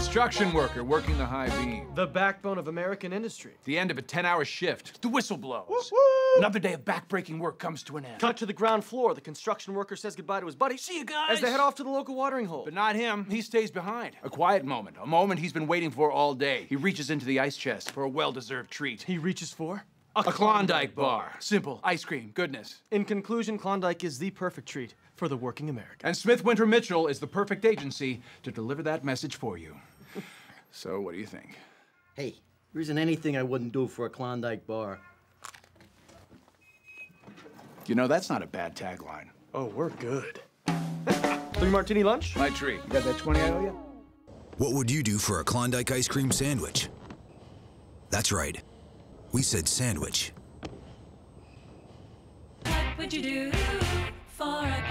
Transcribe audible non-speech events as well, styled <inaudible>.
Construction worker working the high beam. The backbone of American industry. The end of a 10 hour shift. The whistle blows. Another day of backbreaking work comes to an end. Cut to the ground floor. The construction worker says goodbye to his buddy. See you guys. As they head off to the local watering hole. But not him. He stays behind. A quiet moment. A moment he's been waiting for all day. He reaches into the ice chest for a well deserved treat. he reaches for A Klondike bar. Simple. Ice cream. Goodness. In conclusion, Klondike is the perfect treat for the working American. And Smith Winter Mitchell is the perfect agency to deliver that message for you. so, what do you think? Hey, there isn't anything I wouldn't do for a Klondike bar. You know, that's not a bad tagline. Oh, we're good. <laughs> Three martini lunch? My tree. You got that 20 I owe you? What would you do for a Klondike ice cream sandwich? That's right. We said sandwich. What would you do for a?